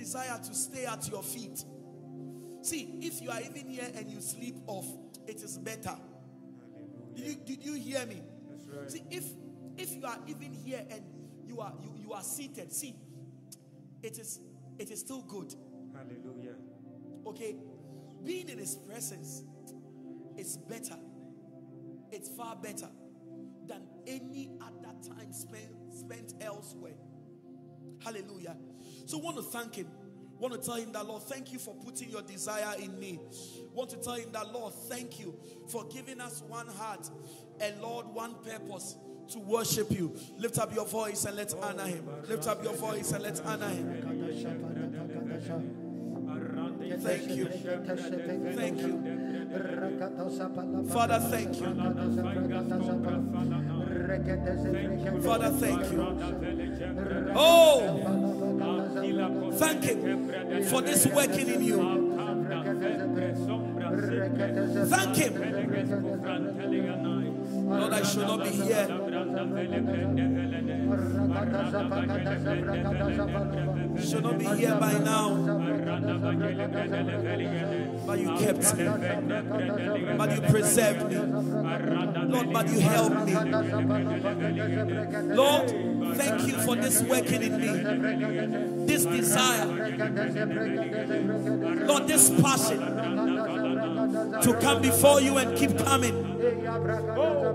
desire to stay at your feet. See, if you are even here and you sleep off, it is better. Did you, did you hear me? right. See, if if you are even here and you are you, you are seated, see, it is it is still good. Hallelujah. Okay, being in His presence is better. It's far better than any other time spent spent elsewhere. Hallelujah. So, want to thank Him. Want to tell Him that Lord, thank you for putting your desire in me. Want to tell Him that Lord, thank you for giving us one heart and Lord one purpose to worship you. Lift up your voice and let's honor Him. Lift up your voice and let's honor Him. Thank you. Thank you. Father, thank you. Father, thank you. Oh, thank Him for this working in you. Thank Him. Lord, I should not be here. Should not be here by now. But you kept me. But you preserved me. Lord, but you helped me. Lord, thank you for this working in me. This desire. Lord, this passion to come before you and keep coming. Oh,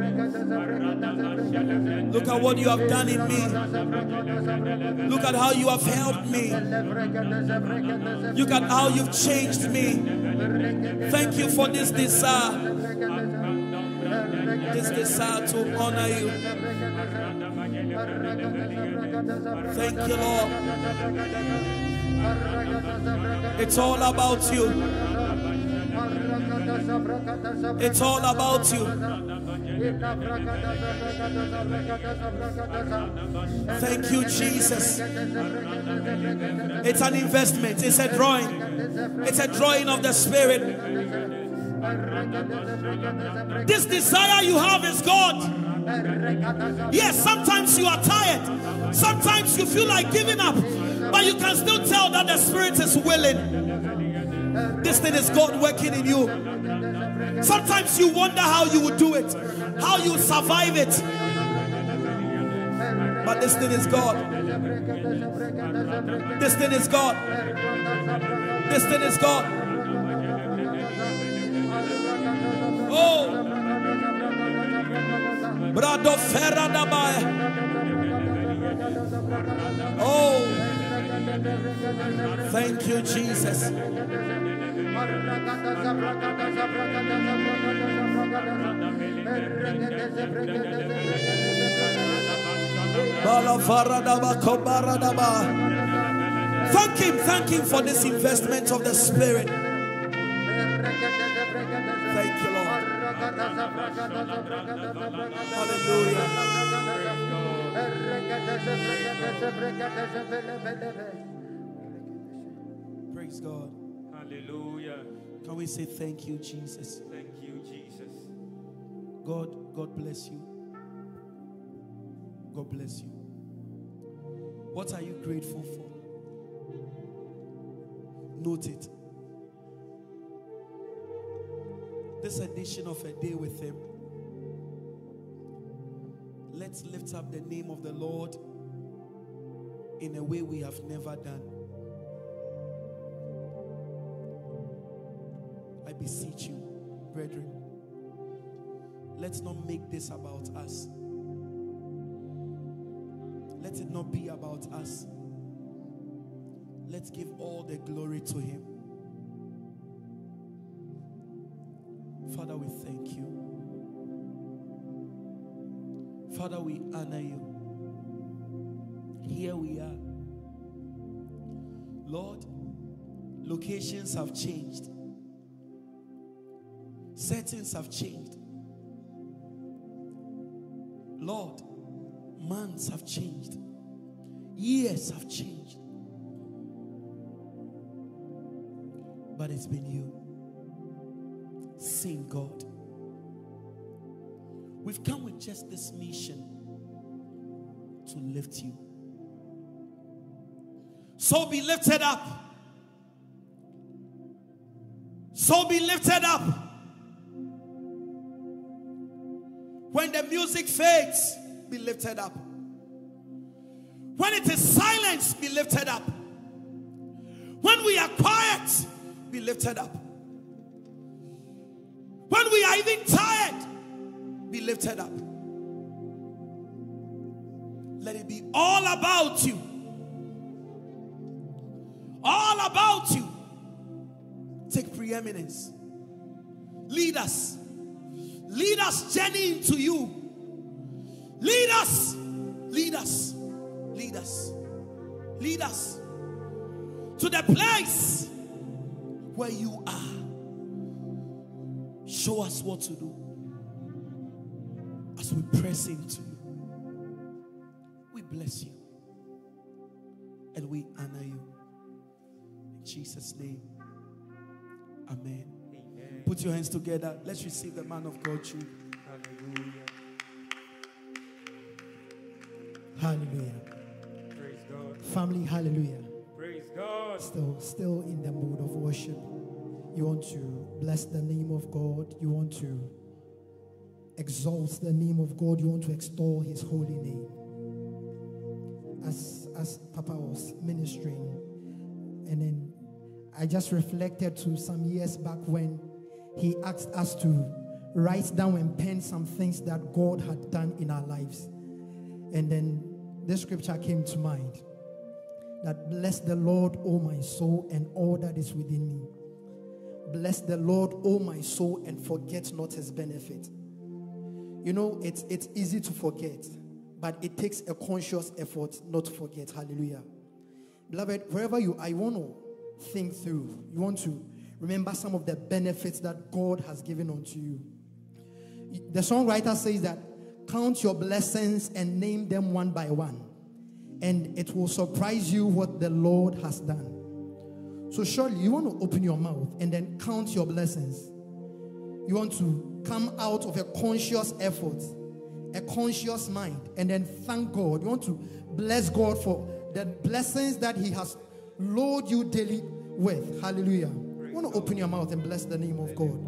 Look at what you have done in me. Look at how you have helped me. Look at how you've changed me. Thank you for this desire. This desire to honor you. Thank you, Lord. It's all about you. It's all about you. Thank you, Jesus. It's an investment, it's a drawing, it's a drawing of the Spirit. This desire you have is God. Yes, sometimes you are tired, sometimes you feel like giving up, but you can still tell that the Spirit is willing. This thing is God working in you. Sometimes you wonder how you would do it, how you survive it. But this thing is God. This thing is God. This thing is God. Oh, Brado Ferradabai. Thank you, Jesus. Thank Him, thank Him for this investment of the Spirit. Thank you, Lord. Hallelujah. Praise God. Hallelujah. Can we say thank you, Jesus? Thank you, Jesus. God, God bless you. God bless you. What are you grateful for? Note it. This edition of a day with Him. Let's lift up the name of the Lord in a way we have never done. Beseech you, brethren, let's not make this about us. Let it not be about us. Let's give all the glory to Him. Father, we thank you. Father, we honor you. Here we are. Lord, locations have changed. Settings have changed. Lord, months have changed. Years have changed. But it's been you. Sing God. We've come with just this mission to lift you. So be lifted up. So be lifted up. When the music fades, be lifted up. When it is silence, be lifted up. When we are quiet, be lifted up. When we are even tired, be lifted up. Let it be all about you. All about you. Take preeminence. Lead us. Lead us journey into you. Lead us. Lead us. Lead us. Lead us to the place where you are. Show us what to do as we press into you. We bless you and we honor you. In Jesus' name, Amen. Put your hands together. Let's receive the man of God, Jude. Hallelujah. Hallelujah. Praise God. Family, hallelujah. Praise God. Still, still in the mood of worship. You want to bless the name of God. You want to exalt the name of God. You want to extol his holy name. As as Papa was ministering, and then I just reflected to some years back when he asked us to write down and pen some things that God had done in our lives. And then this scripture came to mind that bless the Lord, O my soul, and all that is within me. Bless the Lord, O my soul, and forget not his benefit. You know, it's, it's easy to forget, but it takes a conscious effort not to forget. Hallelujah. Beloved, wherever you are, you want to think through. You want to remember some of the benefits that God has given unto you. The songwriter says that count your blessings and name them one by one, and it will surprise you what the Lord has done. So, surely you want to open your mouth and then count your blessings. You want to come out of a conscious effort, a conscious mind, and then thank God. You want to bless God for the blessings that He has loaded you daily with. Hallelujah. Want to open your mouth and bless the name of God.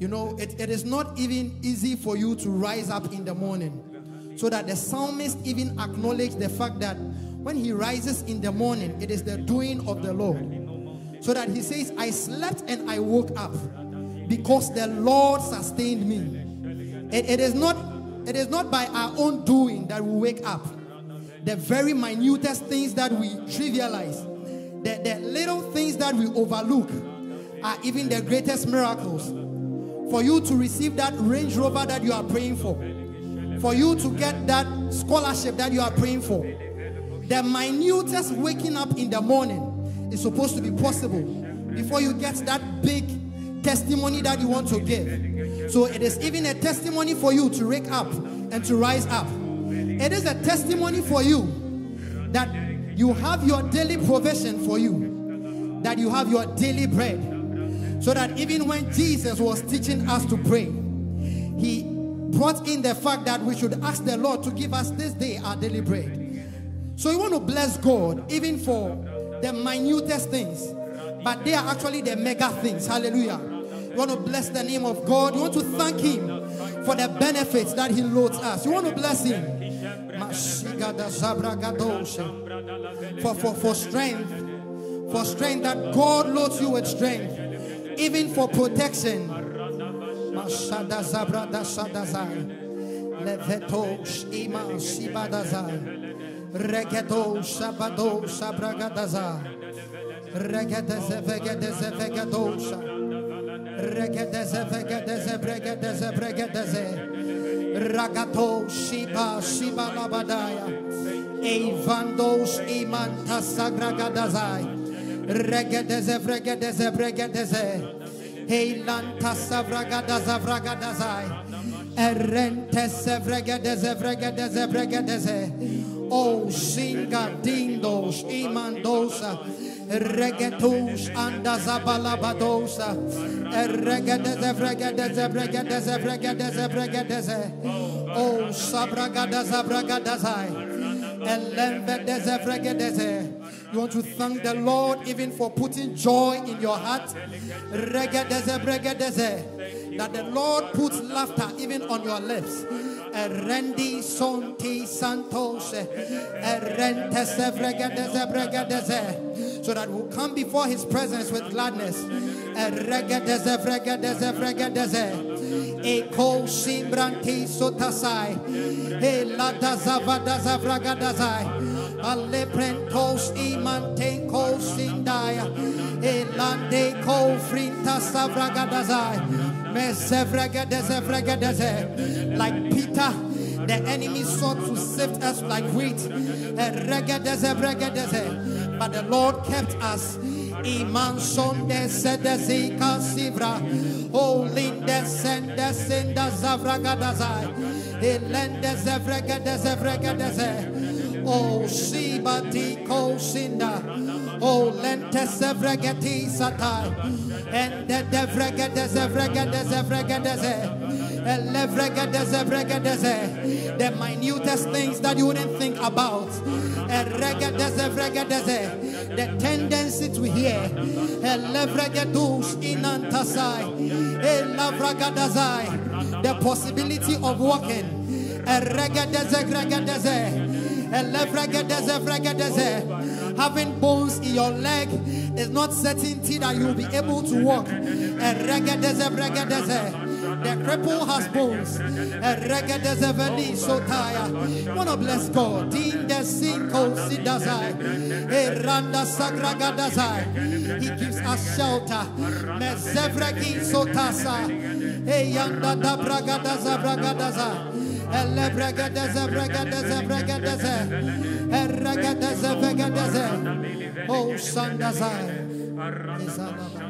You know, it, it is not even easy for you to rise up in the morning so that the psalmist even acknowledge the fact that when he rises in the morning, it is the doing of the Lord. So that he says, I slept and I woke up because the Lord sustained me. It, it is not it is not by our own doing that we wake up. The very minutest things that we trivialize, the, the little things that we overlook are even the greatest miracles. For you to receive that Range Rover that you are praying for, for you to get that scholarship that you are praying for, the minutest waking up in the morning is supposed to be possible before you get that big testimony that you want to give. So it is even a testimony for you to wake up and to rise up. It is a testimony for you that you have your daily provision for you, that you have your daily bread. So that even when Jesus was teaching us to pray, he brought in the fact that we should ask the Lord to give us this day our daily bread. So you want to bless God even for the minutest things, but they are actually the mega things. Hallelujah. You want to bless the name of God. You want to thank Him for the benefits that He loads us. You want to bless Him for, for, for strength, for strength that God loads you with strength, even for protection. Levetos. Regedo sabado sabragadazai. Regedeze vegedeze vegedosa. Regedeze vegedeze. Ragato shiba shiba labadaya. Evandos imanta sagragadazai. Regedeze vregedeze bregedeze. Hey lanta savragada zavragadazai. Errente sevregedeze vregedeze vregedeze. Oh, singa dindos imandosa. Regetus andazabalabadosa. Erregedeze vregedeze vregedeze vregedeze vregedeze. Oh, sabragadaza vragadazai. Elemvedeze vregedeze. You want to thank the Lord even for putting joy in your heart. Regedeze bregedeze. That the Lord puts laughter even on your lips. Erendi sonti santos. Erentese vregedeze bregedeze. So that we'll come before his presence with gladness. Like Peter, the enemy sought to sift us like wheat. But the Lord kept us. Iman sonde sedezika sivra. O linde sende senda zavragadazai. Elende zevragadezevragadeze. Oh, Shiba di Kosinda. Oh, Lente Sevregati Satai. And the Devregadez Evregadez Evregadez. Elevregadez Evregadez. The minutest things that you wouldn't think about. The tendency to hear. The possibility of walking. Having bones in your leg is not certainty that you'll be able to walk. The cripple has bones. So tired. Wanna bless God. Din de cinco sidazai. Eranda sagragadazai. He gives us shelter. Mezevregi sotasa. Eyanda da bragadaza bragadaza. Elebregadeze, bregadeze, bregadeze. Erregadeze, bregadeze. Oh, Sandazai. Oh,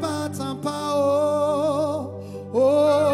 Tampa Oh Oh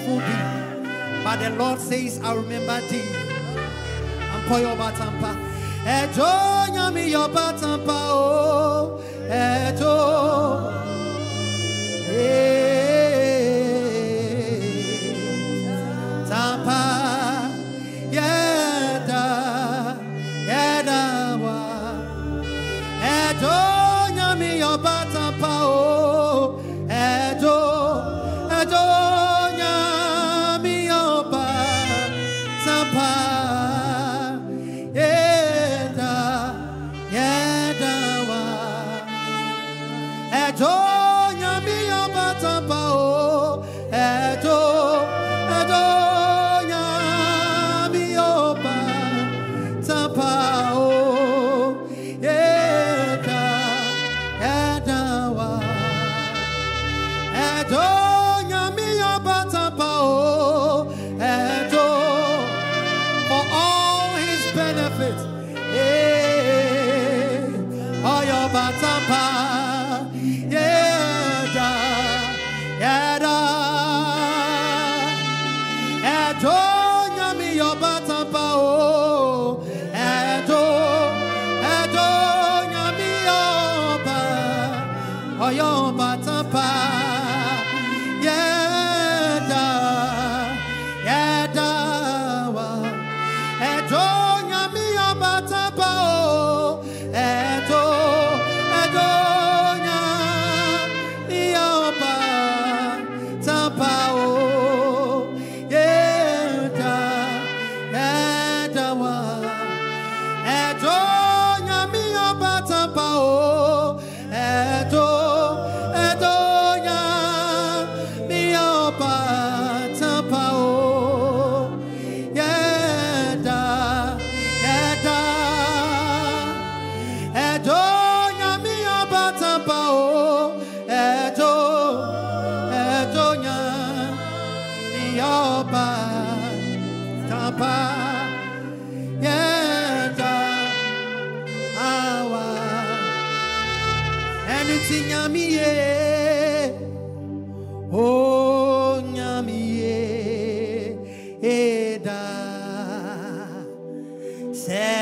faithful thee. But the Lord says, I remember thee. And for your batampa. Ejo nyami your batampa, oh. seda. Say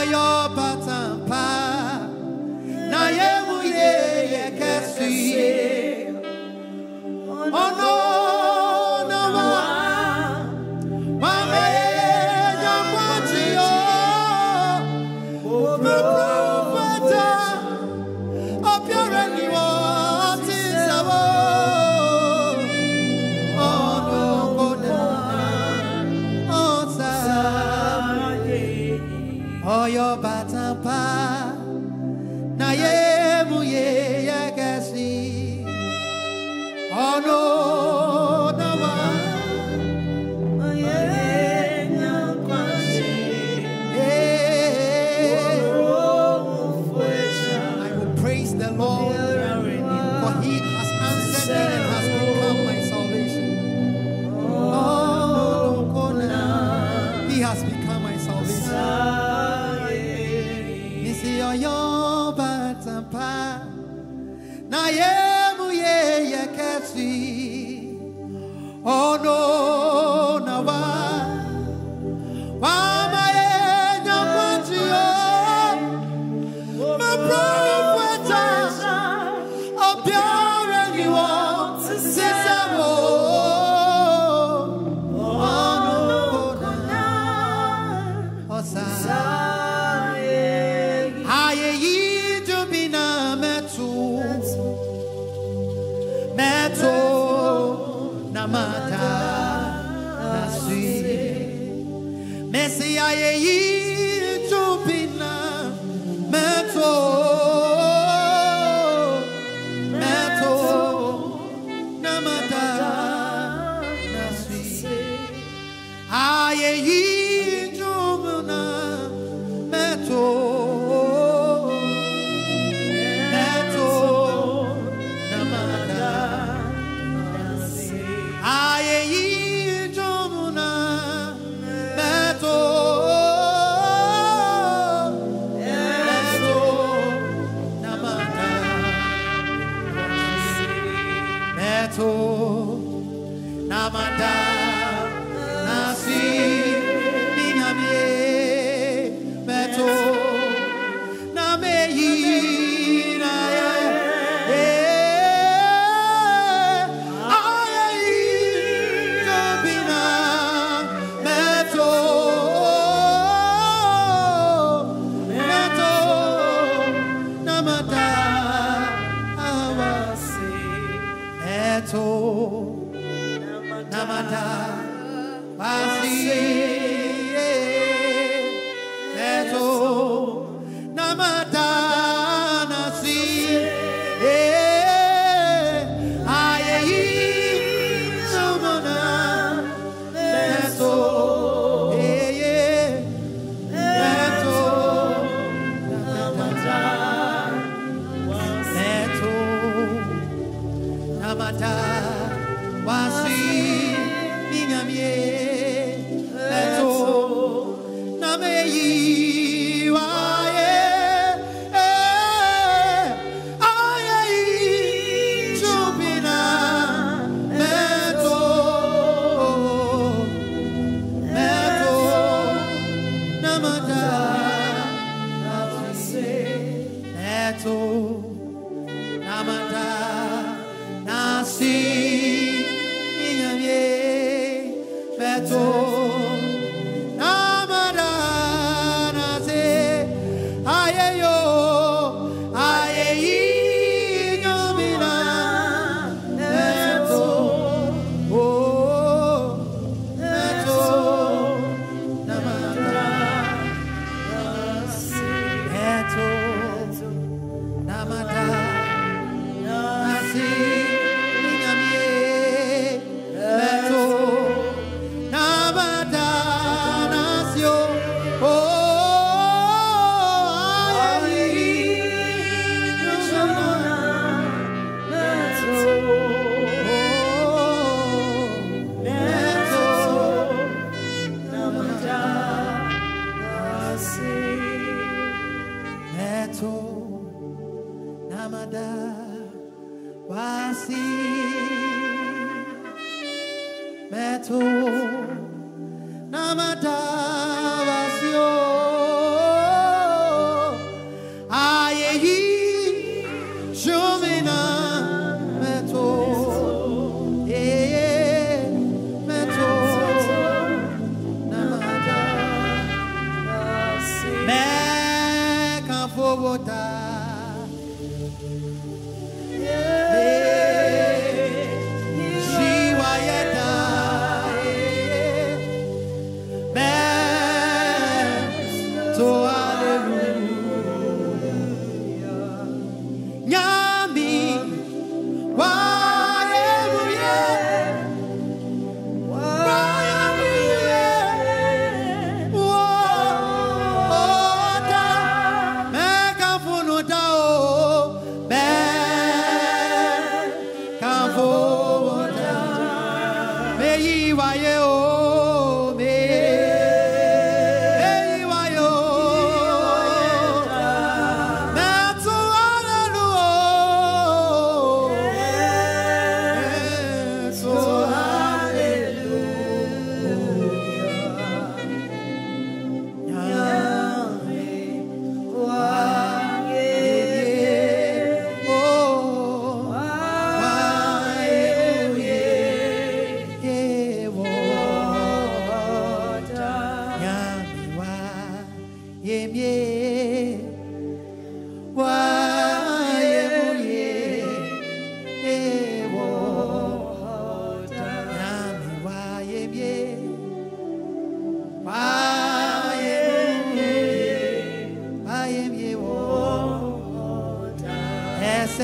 misi oyo mata wasi minha miei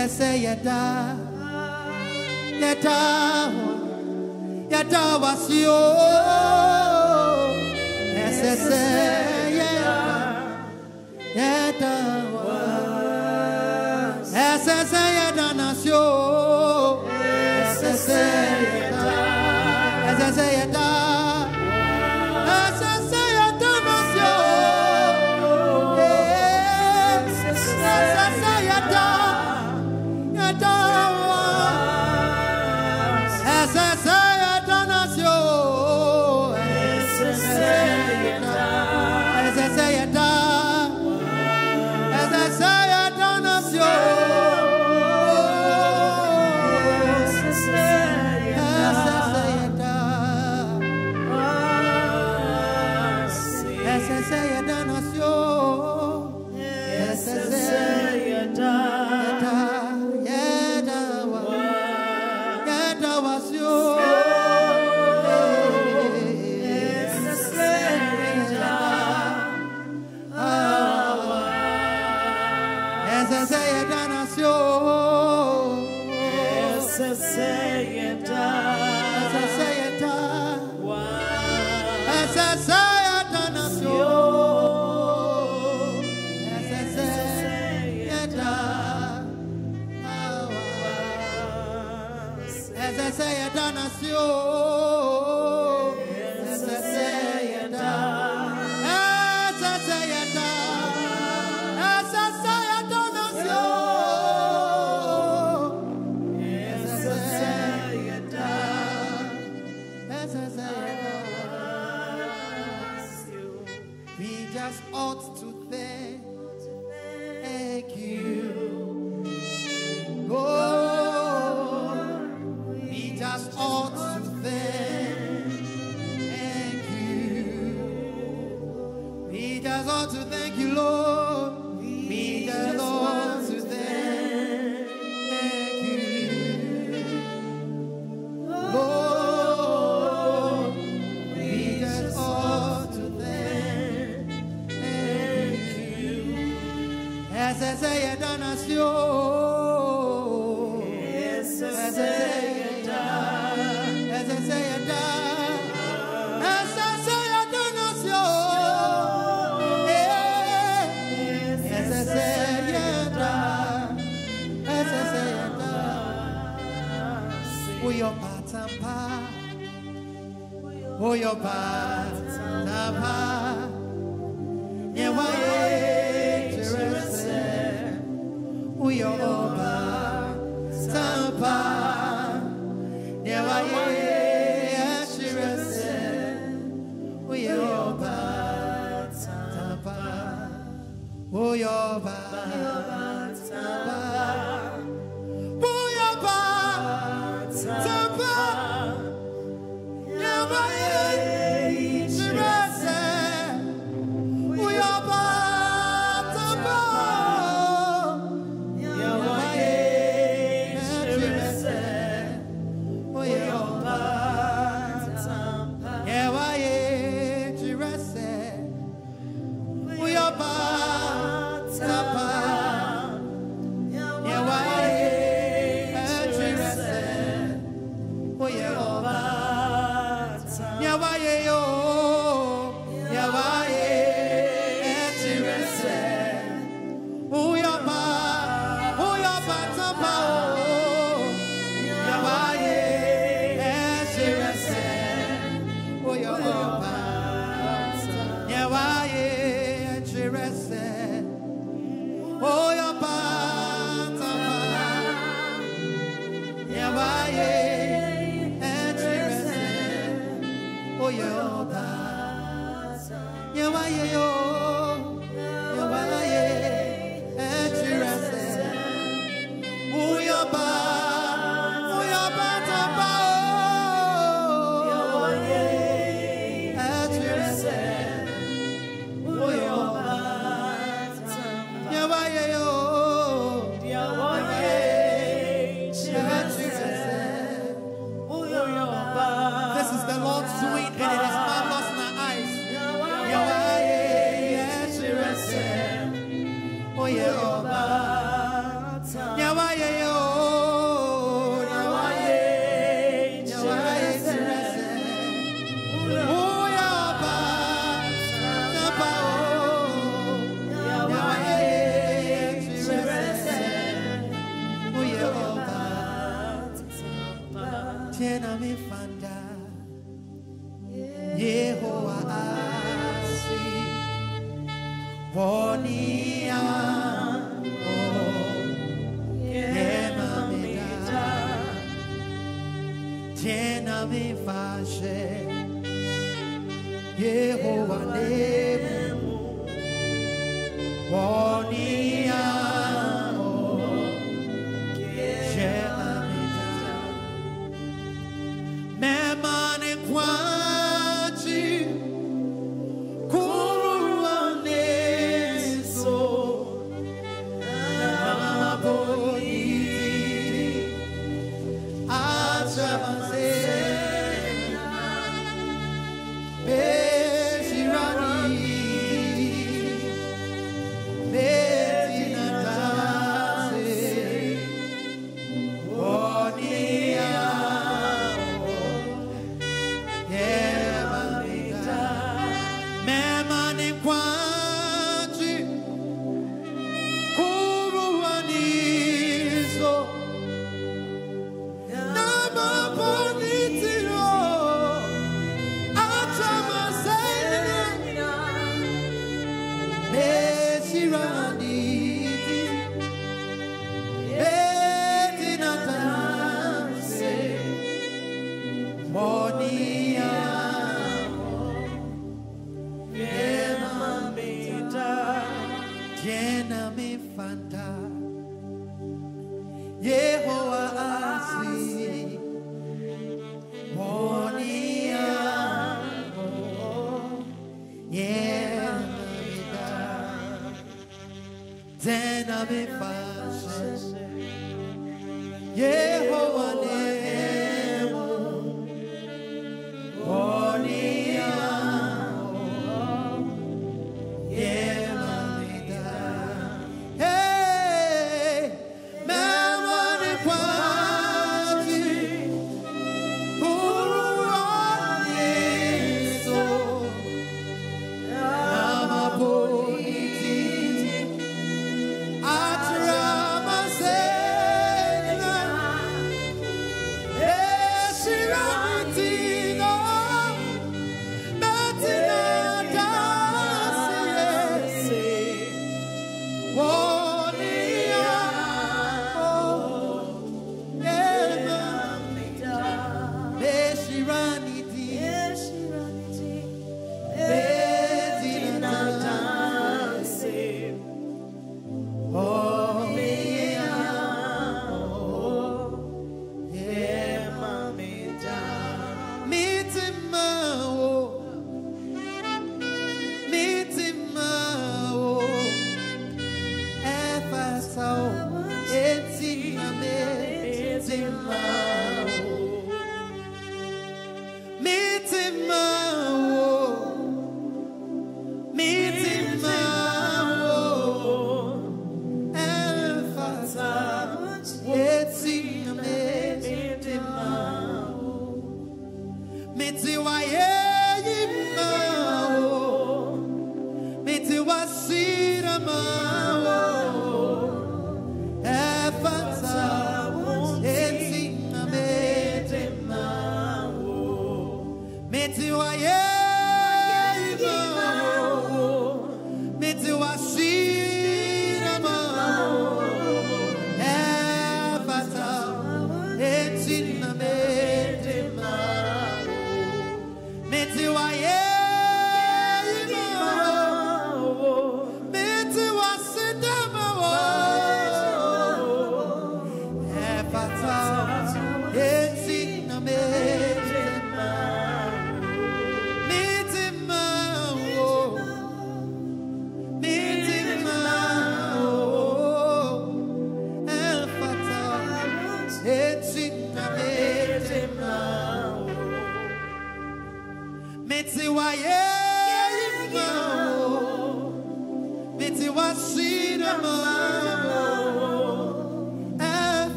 Ẹsẹsẹ yẹda yẹda yẹda wá sí o ẹsẹsẹ yẹda Beshiraniti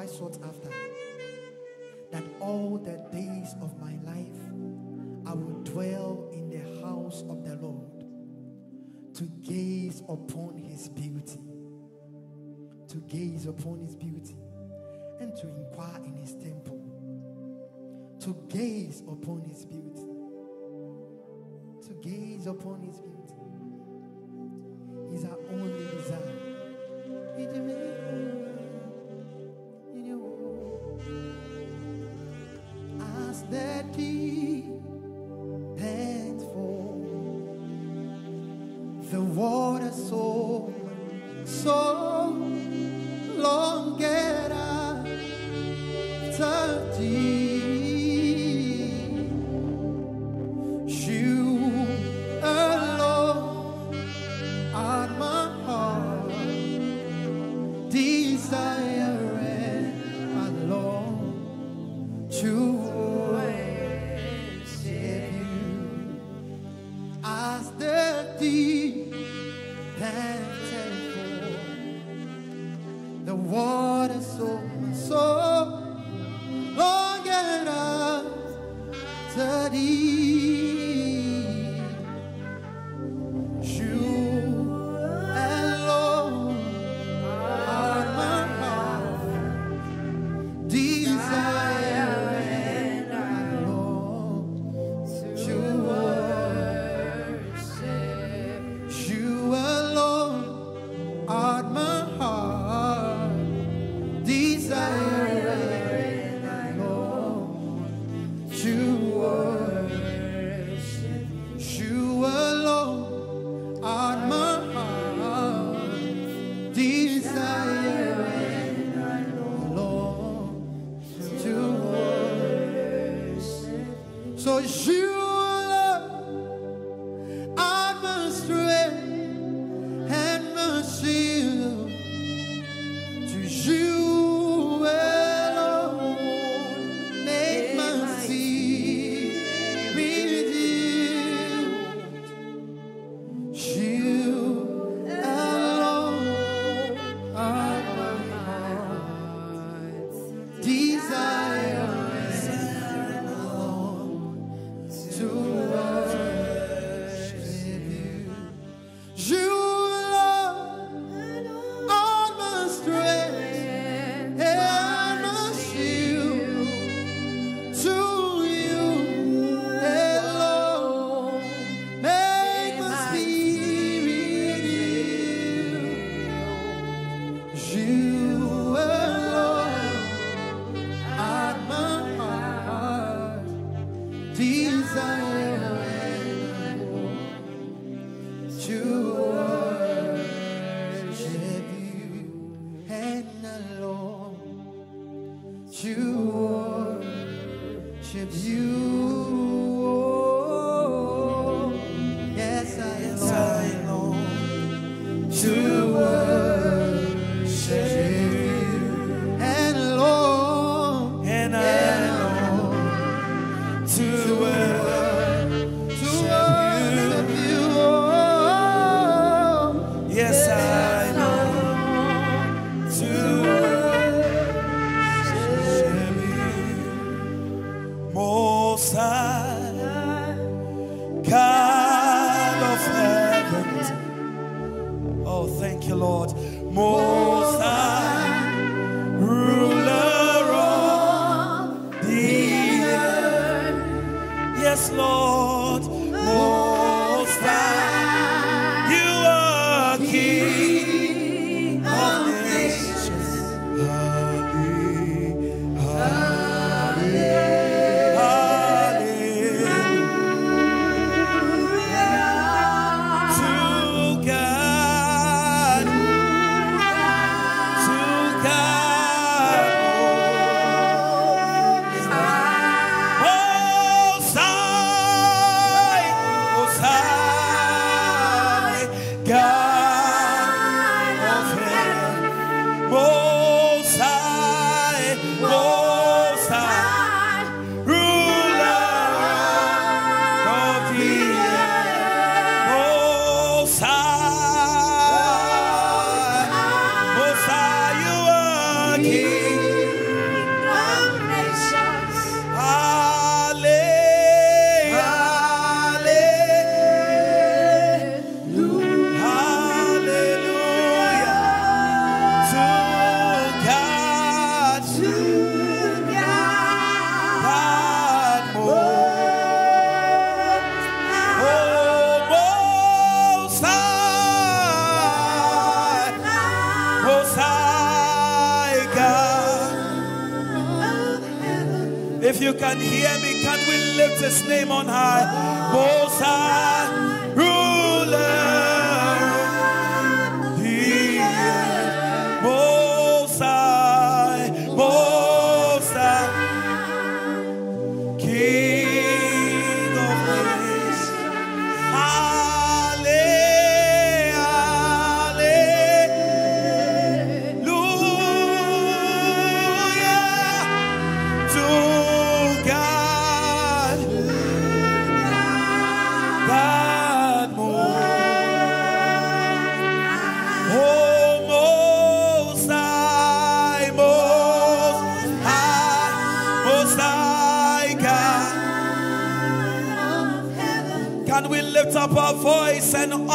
I sought after. That all the days of my life I will dwell in the house of the Lord to gaze upon his beauty. To gaze upon his beauty and to inquire in his temple. To gaze upon his beauty. To gaze upon his beauty.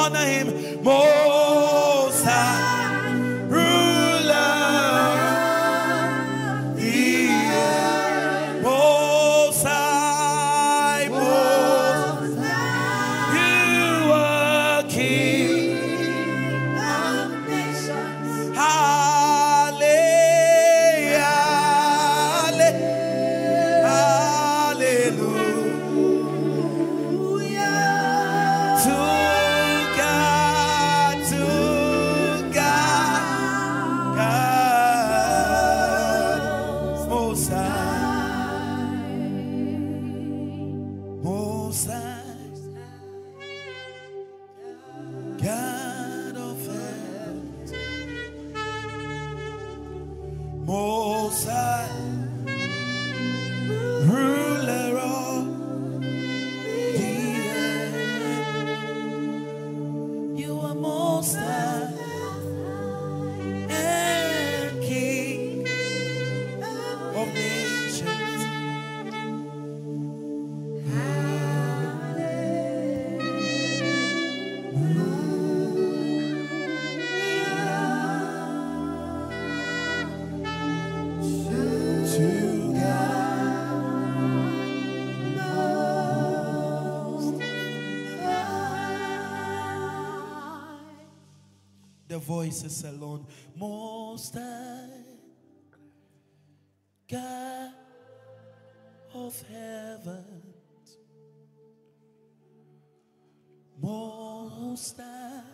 honor him. voices alone. Most High God of heaven, Most High.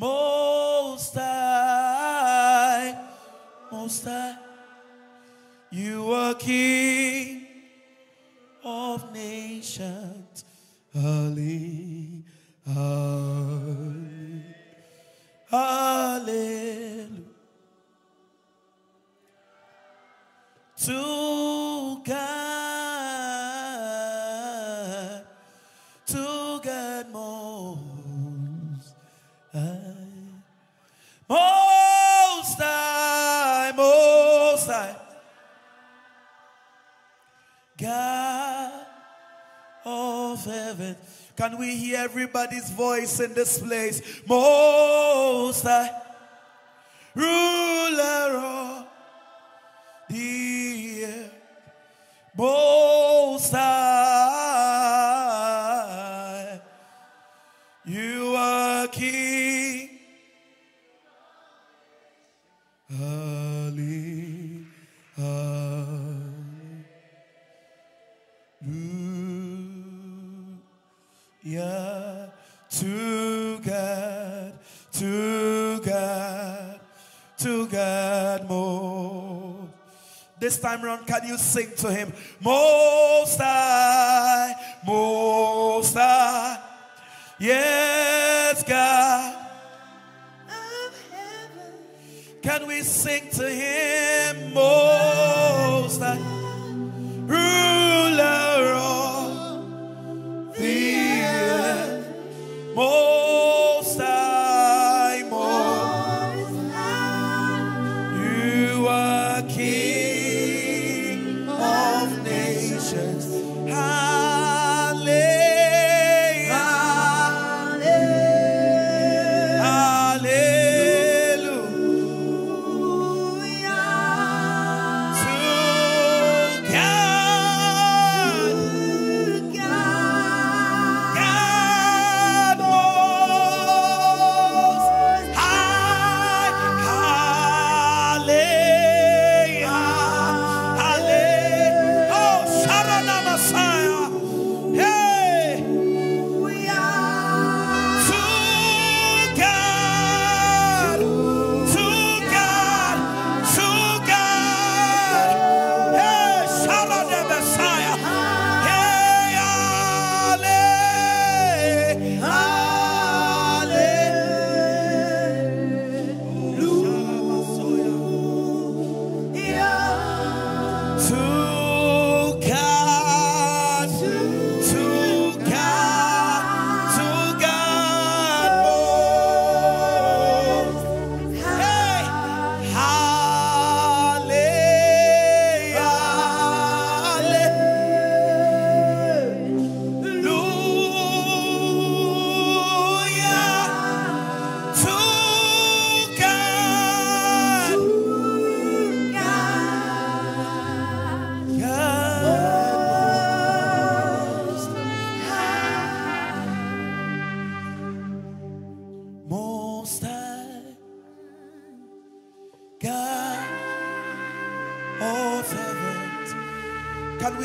Most High, Most High, you are King. hear everybody's voice in this place. Most high. can you sing to him? Most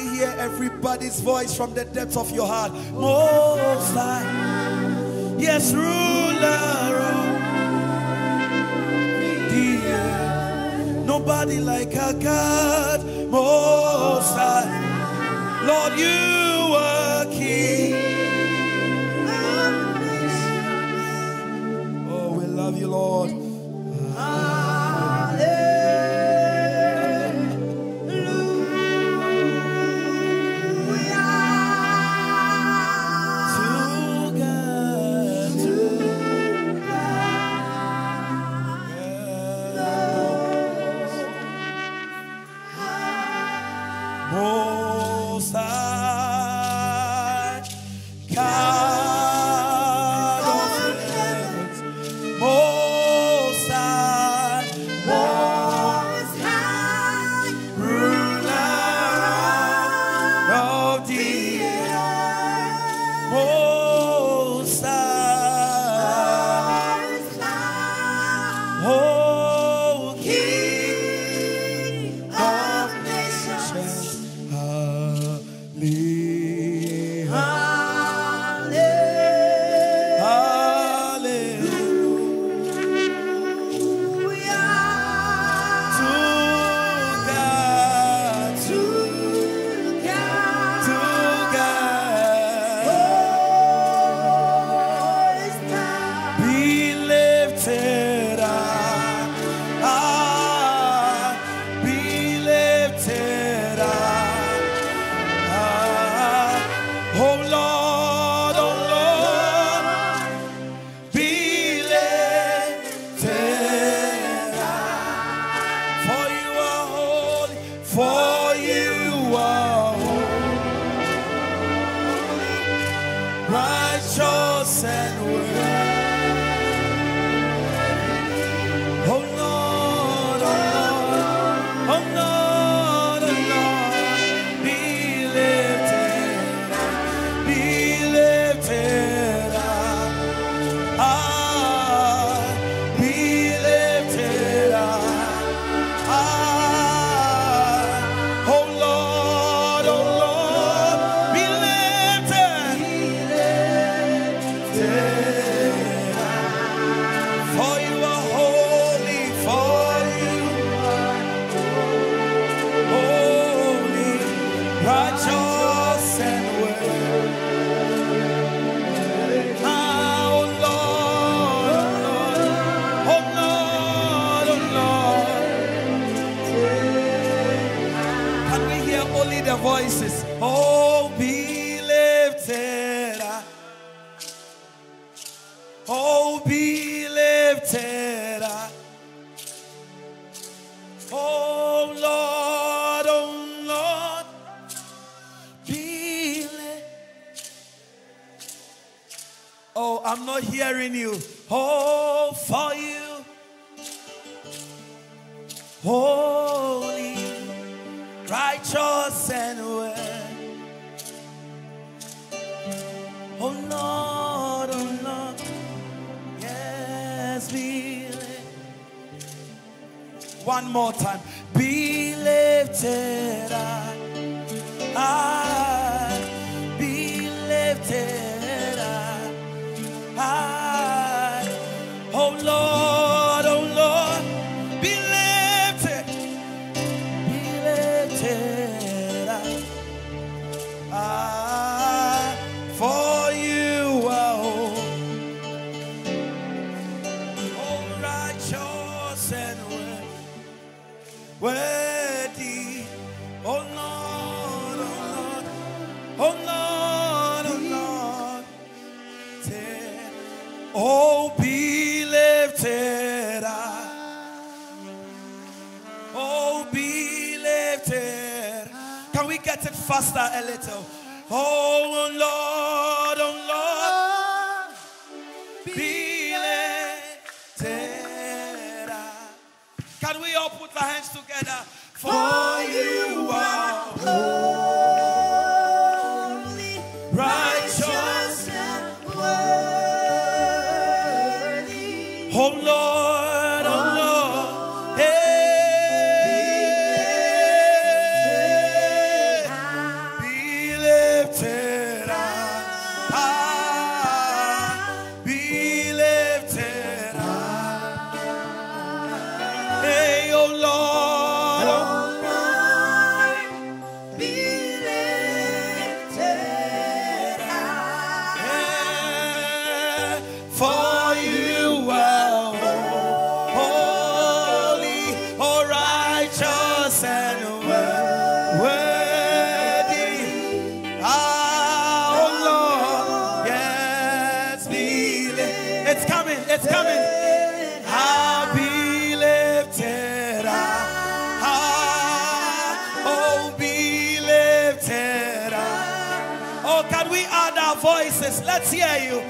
hear everybody's voice from the depths of your heart. Most High, yes, ruler of the earth. Nobody like our God, Most High. Lord, you Oh, be lifted up. Oh, Lord, oh, Lord, be lifted. Oh, I'm not hearing you. Oh, for you. Holy, righteous, and one more time. Be lifted up. I faster a little. Oh, oh, Lord, oh Lord, be lifted Can we all put our hands together? For you are holy. that's yeah you.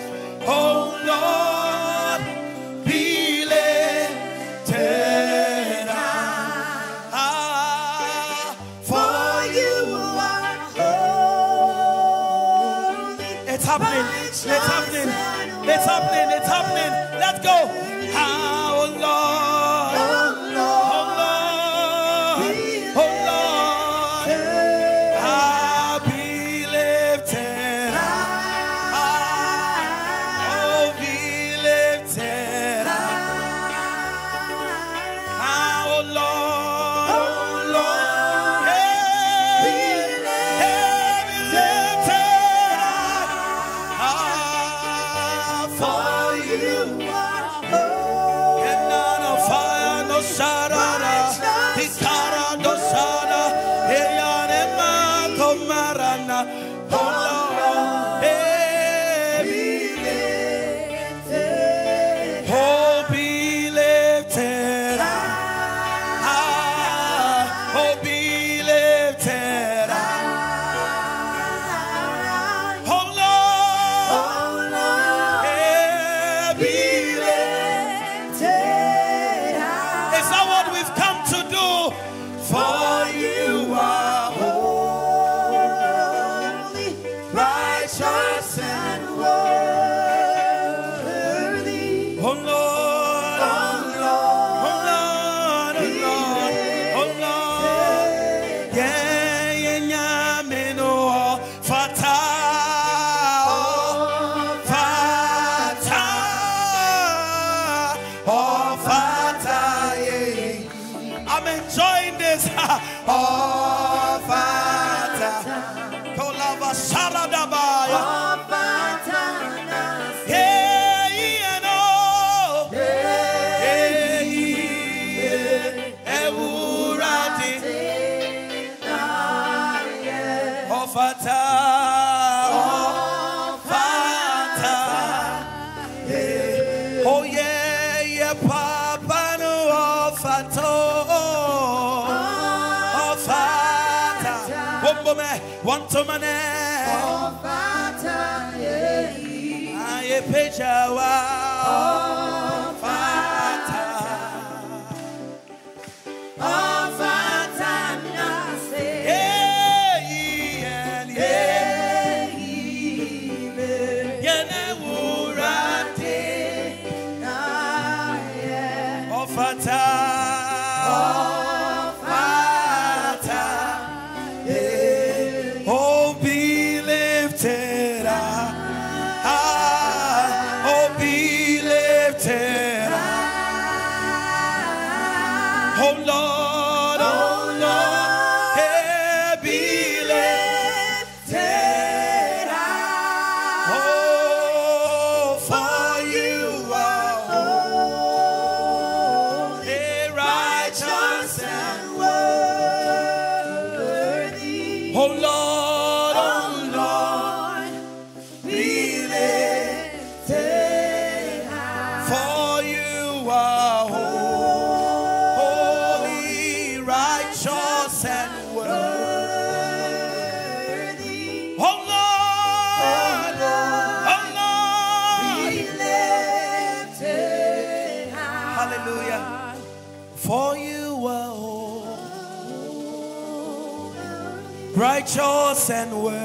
somane. Ofata yeyi aye pejawa oh Chose and word.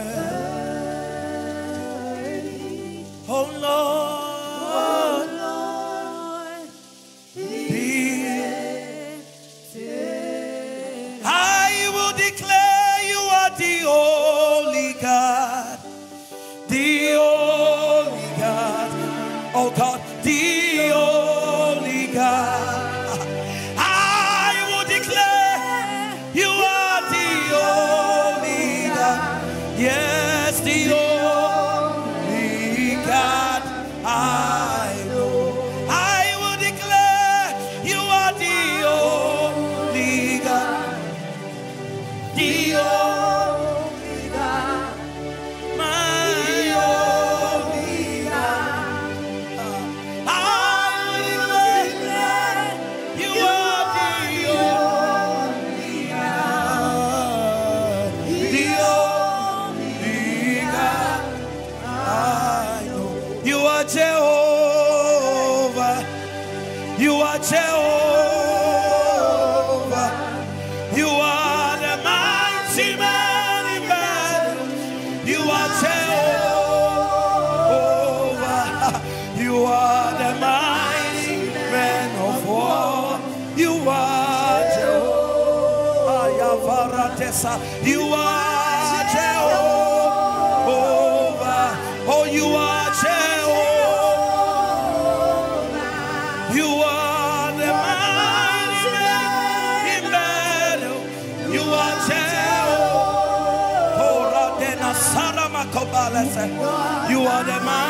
You are the man.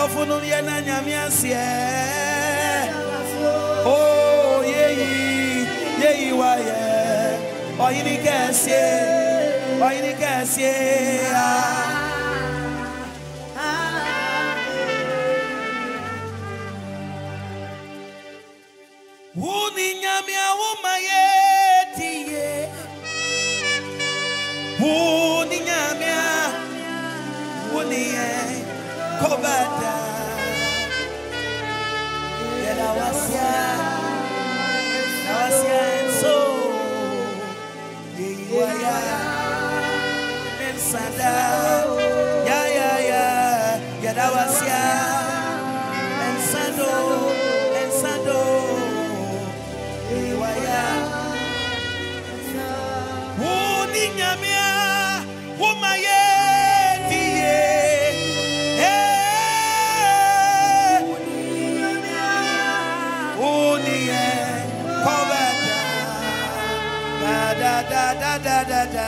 adɔfo no yɛ na nyame aseɛ o yeyi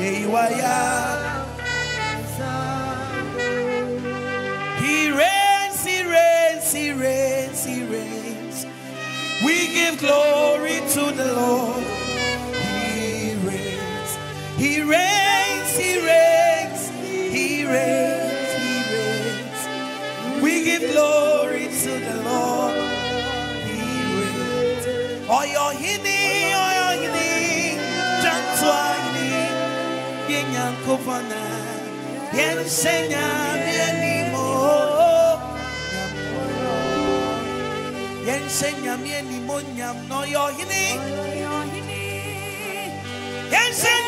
yeyiwaya. He reigns, he reigns, he reigns, he reigns. We give glory to the Lord. kofana yensenya mienimo. Yensenya mienimo nyam no yohini yensenya.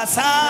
casa.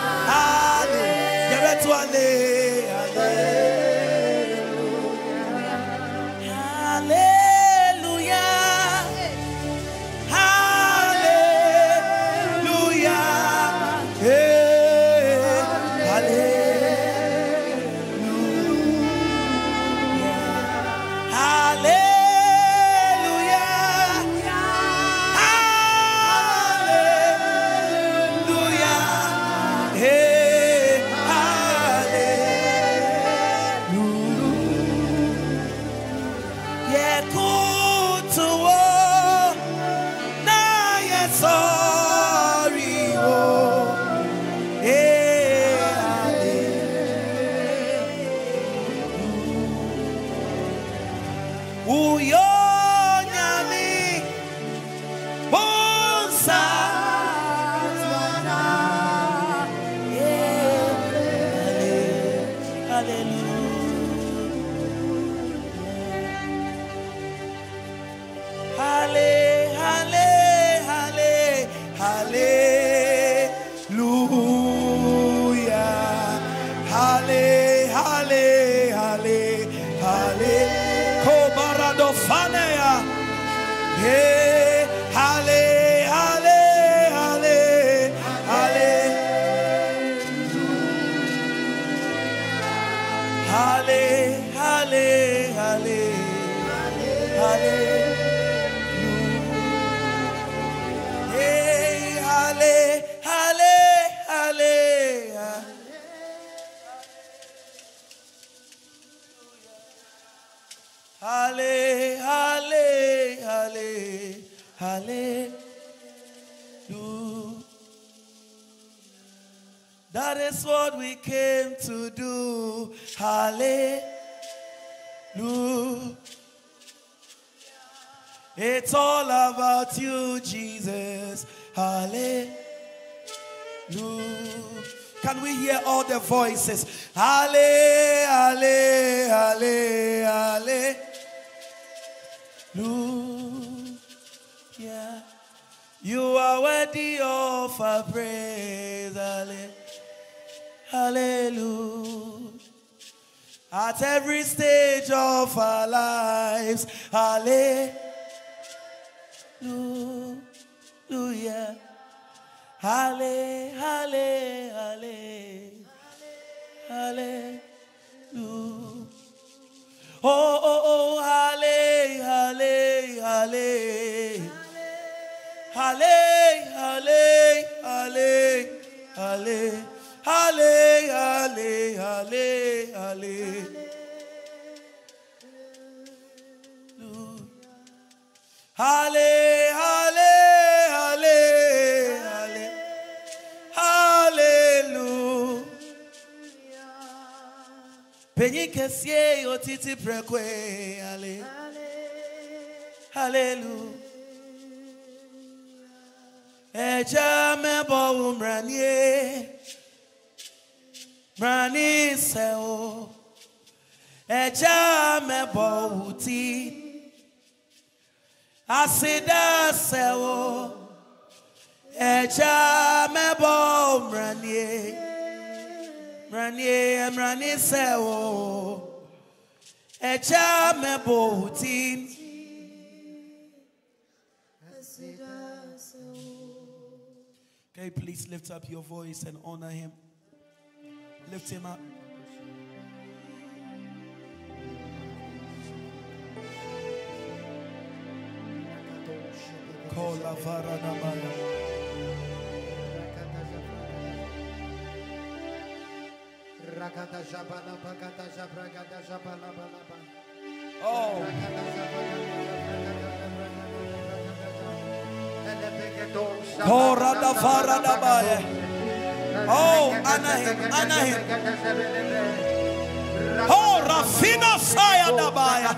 voices? Halle, halle, halle, halle. Hallelujah. You are worthy of our praise. Halle- Hallelujah. At every stage of our lives. Hallelujah. Halle, halle, halle. Hallelujah. Oh, oh, oh, halle, halle, halle. Halle, halle, halle, halle. Halle, halle, halle, halle. Halle, halle, halle, Penyi kɛseɛ otiti prɛkwe. Halle. Hallelujah. Ẹja mẹ́bọ̀ wù mìrànìyẹ. Mìrànì sẹ́wọ̀. Ẹja mẹ́bọ̀ wù tí. Àsìdá sẹ́wọ̀. Ẹja mẹ́bọ̀ mìrànìyẹ. Can you please lift up your voice and honor him? Lift him up. Varanamaya. Ragada jabala bagada jabragada jabala balaba. Oh, Korada. Oh, honor him, honor him. Oh, Rafina Saya Dabaya.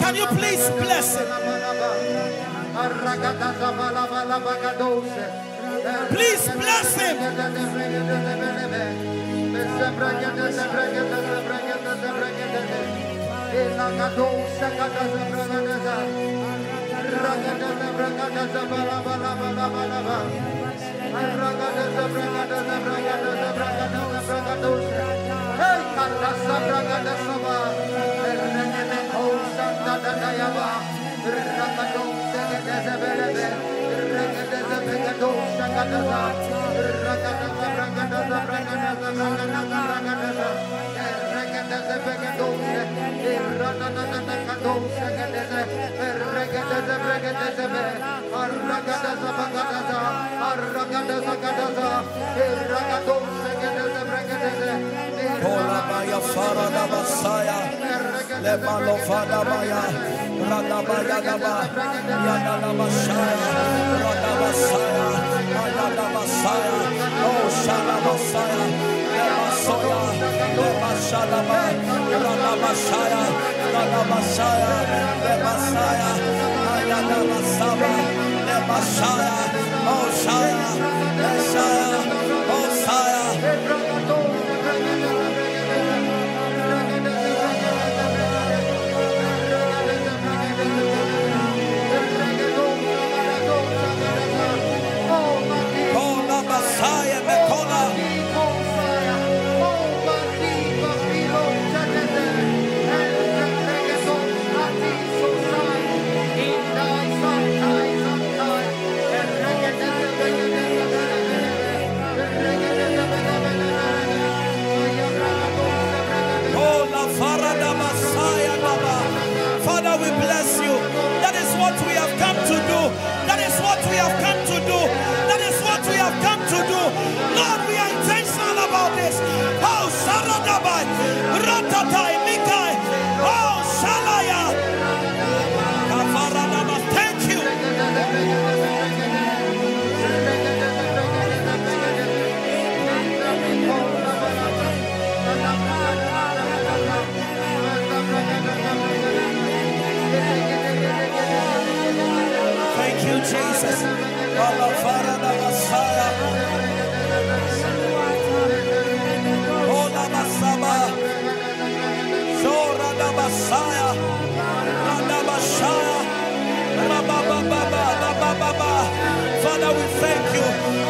Can you please bless him? Please bless him. Kola Baya Farada Basaya. Lebalo Fada Baya. Rada Baya Daba. Yada Daba Shaya. Rada Basaya. Ayada Basaya. Oh Shada Basaya. Leba Soya. Leba Shadaba. Rada Basaya. Rada Basaya. Leba Saya. Ayada Basaba. Leba Shaya. Oh Shaya. Shaya. Oh Shaya. have come to do. That is what we have come to do. Lord, we are intentional about this. Oh, How Saradabai, Ratatai. Father, we thank you.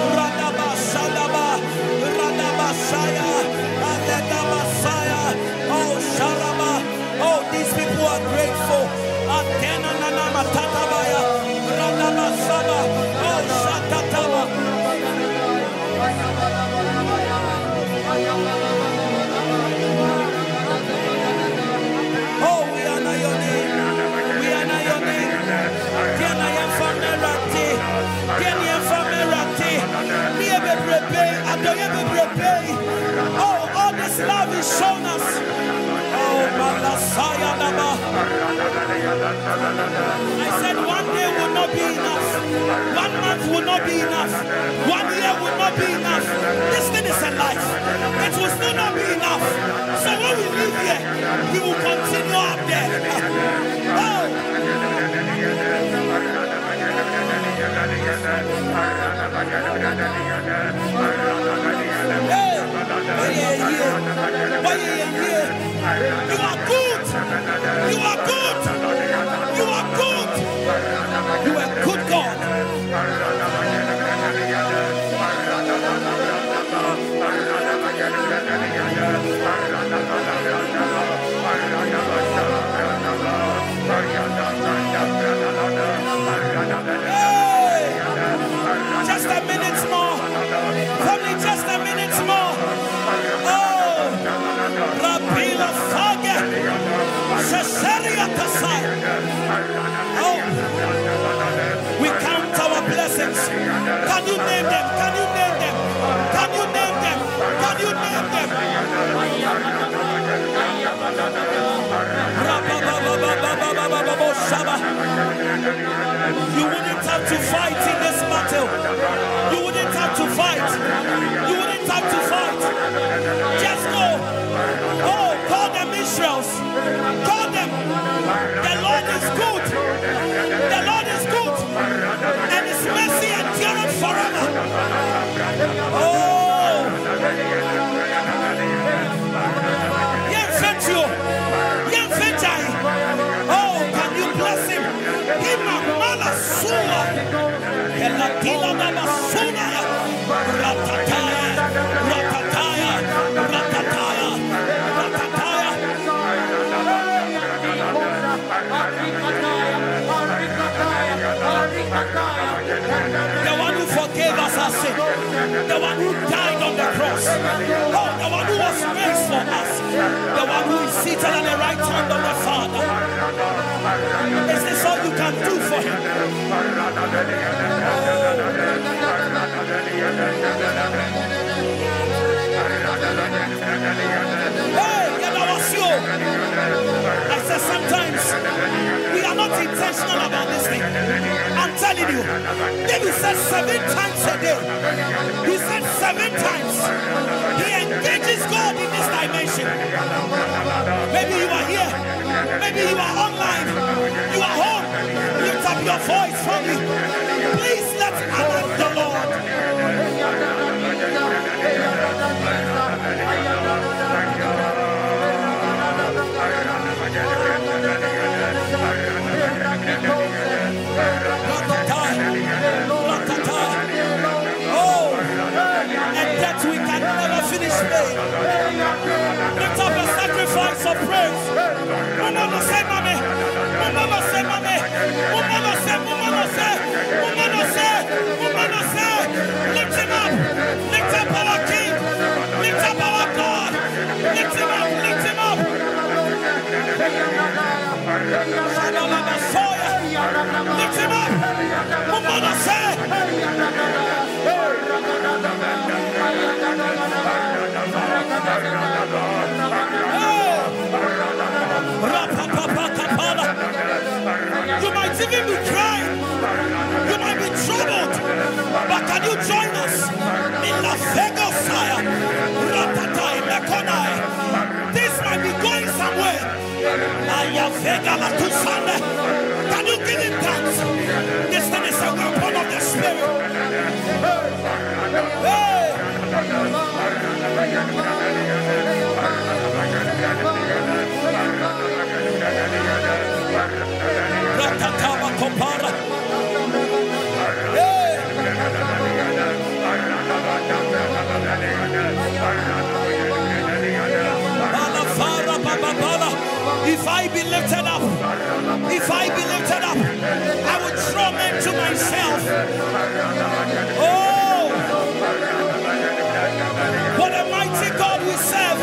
voice from me. Please let's honor the Lord. Oh, and that we can never finish paying. Up a sacrifice of praise. No, no, no, say, mommy. Rap Father. You might even be crying. You might be troubled. But can you join us in Las Vegas fire? Ratatai, Mekonai. This might be going somewhere. Ayavega Latusande. Can you give it thanks? This thing is a weapon of the spirit. Hey. hey. Ratatama Kopara. If I be lifted up, if I be lifted up, I will draw men to myself. Oh, what a mighty God we serve.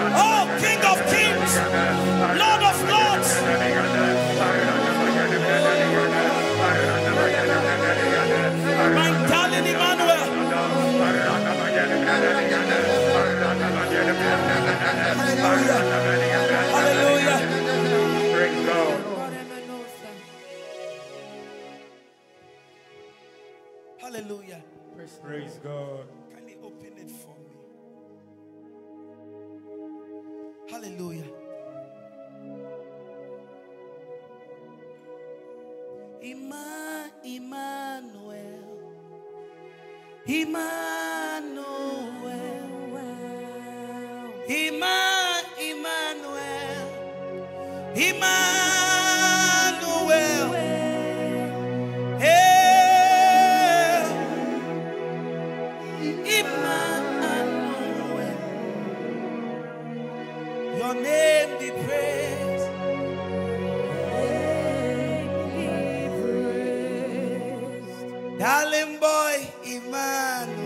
Oh, King of kings, Lord of lords. My darling Emmanuel. Hallelujah. Hallelujah. Hallelujah. Praise God. Emma, Emmanuel. Emmanuel. Emma, Emmanuel. Emmanuel. Your name be praised. Darling boy, Iman.